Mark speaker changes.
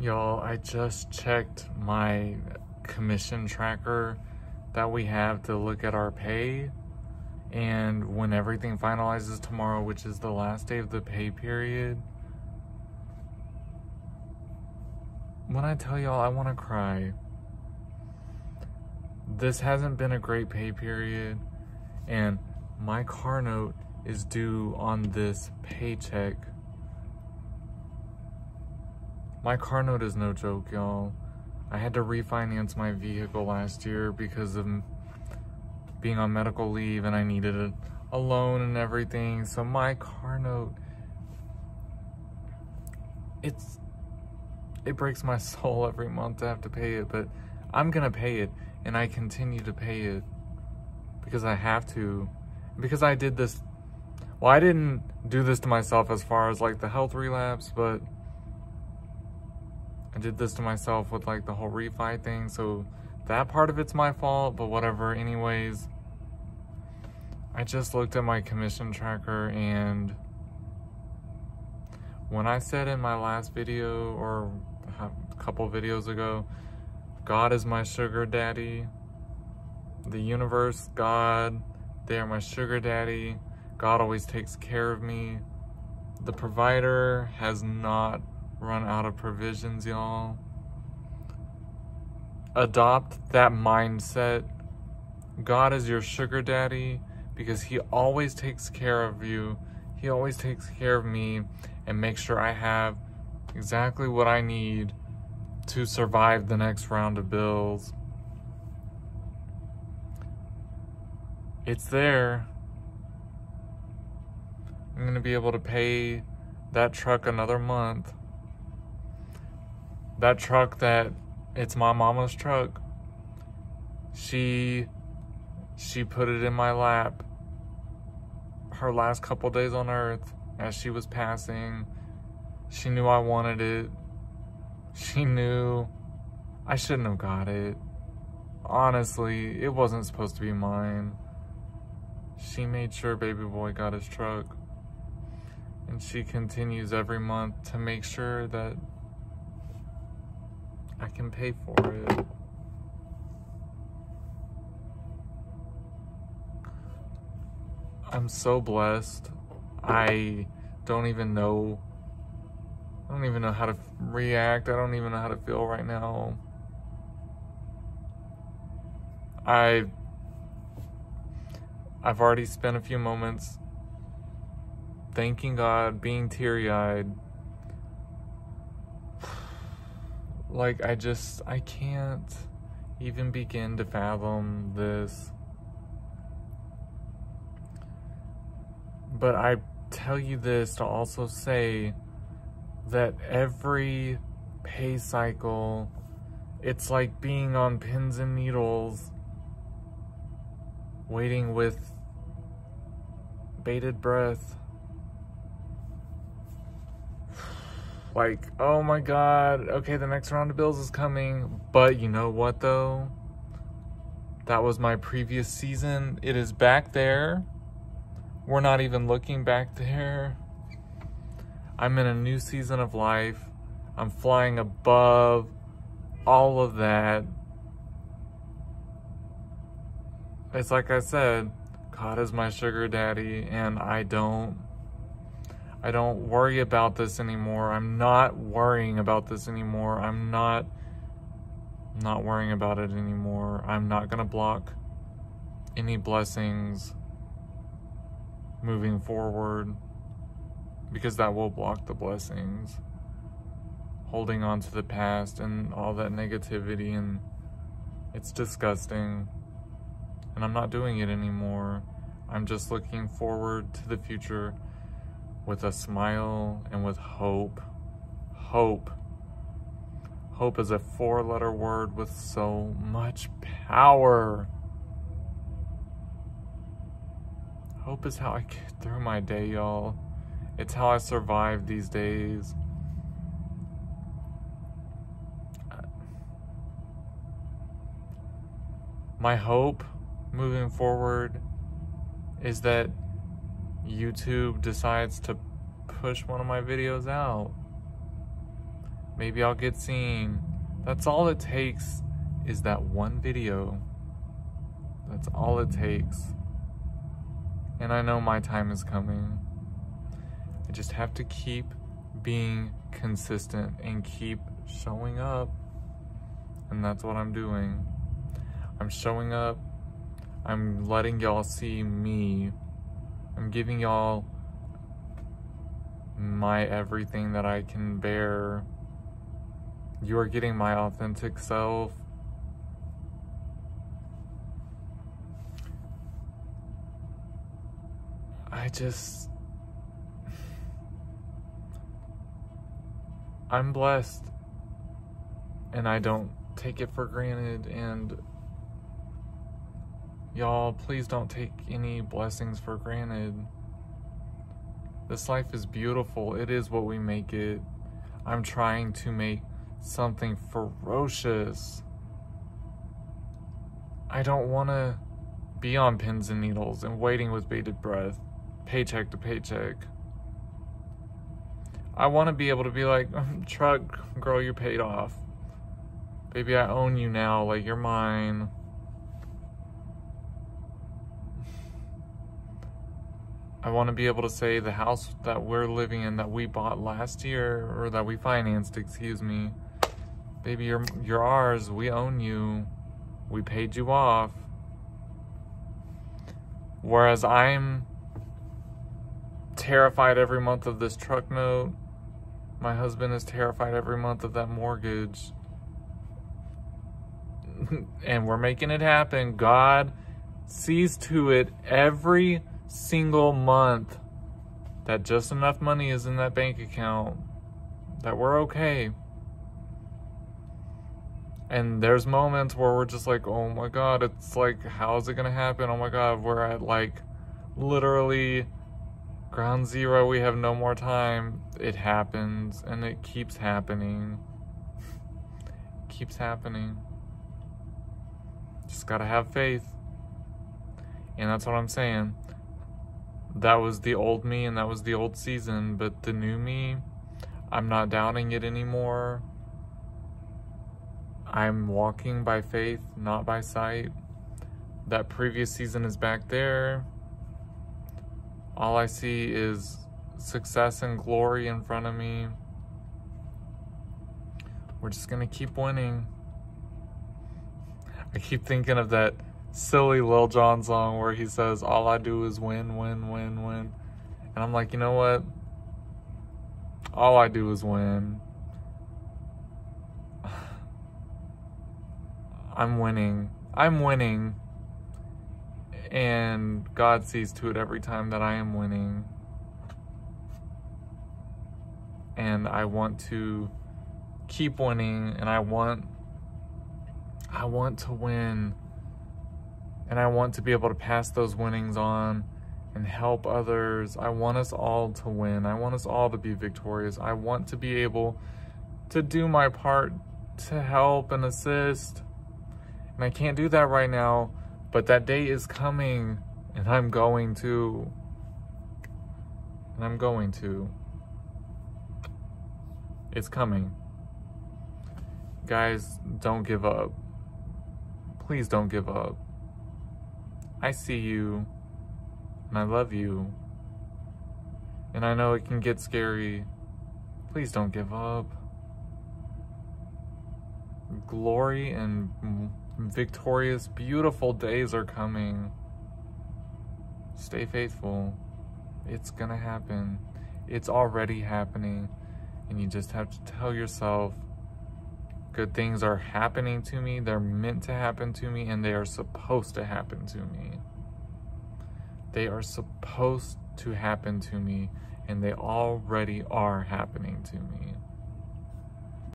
Speaker 1: Y'all, I just checked my commission tracker that we have to look at our pay. And when everything finalizes tomorrow, which is the last day of the pay period, when I tell y'all I want to cry, this hasn't been a great pay period, and my car note is due on this paycheck. My car note is no joke, y'all. I had to refinance my vehicle last year because of being on medical leave and I needed a, a loan and everything. So my car note, it's, it breaks my soul every month to have to pay it, but I'm gonna pay it and I continue to pay it because I have to. Because I did this, well, I didn't do this to myself as far as like the health relapse, but I did this to myself with like the whole refi thing. So that part of it's my fault, but whatever. Anyways, I just looked at my commission tracker and when I said in my last video or a couple videos ago, God is my sugar daddy, the universe, God, they are my sugar daddy. God always takes care of me. The provider has not run out of provisions, y'all. Adopt that mindset. God is your sugar daddy because he always takes care of you. He always takes care of me and makes sure I have exactly what I need to survive the next round of bills. It's there. I'm going to be able to pay that truck another month. That truck that it's my mama's truck. She she put it in my lap her last couple days on earth as she was passing. She knew I wanted it. She knew I shouldn't have got it. Honestly, it wasn't supposed to be mine. She made sure baby boy got his truck. And she continues every month to make sure that I can pay for it. I'm so blessed. I don't even know. I don't even know how to react. I don't even know how to feel right now. I I've already spent a few moments thanking God, being teary-eyed. Like I just I can't even begin to fathom this. But I tell you this to also say that every pay cycle, it's like being on pins and needles, waiting with bated breath. Like, oh my god, okay, the next round of bills is coming. But you know what though? That was my previous season. It is back there. We're not even looking back there. I'm in a new season of life. I'm flying above all of that. It's like I said, God is my sugar daddy and I don't I don't worry about this anymore. I'm not worrying about this anymore. I'm not not worrying about it anymore. I'm not going to block any blessings moving forward because that will block the blessings. Holding on to the past and all that negativity and it's disgusting. And I'm not doing it anymore. I'm just looking forward to the future with a smile and with hope. Hope. Hope is a four letter word with so much power. Hope is how I get through my day, y'all. It's how I survive these days. My hope moving forward is that YouTube decides to push one of my videos out. Maybe I'll get seen. That's all it takes is that one video. That's all it takes. And I know my time is coming. I just have to keep being consistent and keep showing up. And that's what I'm doing. I'm showing up. I'm letting y'all see me. I'm giving y'all my everything that I can bear. You are getting my authentic self. I just. I'm blessed. And I don't take it for granted. And y'all, please don't take any blessings for granted. This life is beautiful. It is what we make it. I'm trying to make something ferocious. I don't want to be on pins and needles and waiting with bated breath, paycheck to paycheck. I want to be able to be like, um, truck, girl, you're paid off. Baby, I own you now. Like, you're mine. I want to be able to say the house that we're living in that we bought last year or that we financed, excuse me. Baby, you're, you're ours. We own you. We paid you off. Whereas I'm terrified every month of this truck note. My husband is terrified every month of that mortgage. and we're making it happen. God sees to it every single month that just enough money is in that bank account that we're okay. And there's moments where we're just like, oh my god, it's like, how is it gonna happen? Oh my god, we're at like literally ground zero, we have no more time. It happens and it keeps happening. keeps happening. Just gotta have faith. And that's what I'm saying that was the old me and that was the old season, but the new me, I'm not doubting it anymore. I'm walking by faith, not by sight. That previous season is back there. All I see is success and glory in front of me. We're just gonna keep winning. I keep thinking of that silly Lil Jon song where he says, All I do is win, win, win, win. And I'm like, you know what? All I do is win. I'm winning. I'm winning. And God sees to it every time that I am winning. And I want to keep winning and I want I want to win and I want to be able to pass those winnings on and help others. I want us all to win. I want us all to be victorious. I want to be able to do my part to help and assist. And I can't do that right now, but that day is coming and I'm going to. And I'm going to. It's coming. Guys, don't give up. Please don't give up. I see you, and I love you. And I know it can get scary. Please don't give up. Glory and victorious, beautiful days are coming. Stay faithful. It's gonna happen. It's already happening. And you just have to tell yourself Good things are happening to me, they're meant to happen to me, and they are supposed to happen to me. They are supposed to happen to me, and they already are happening to me.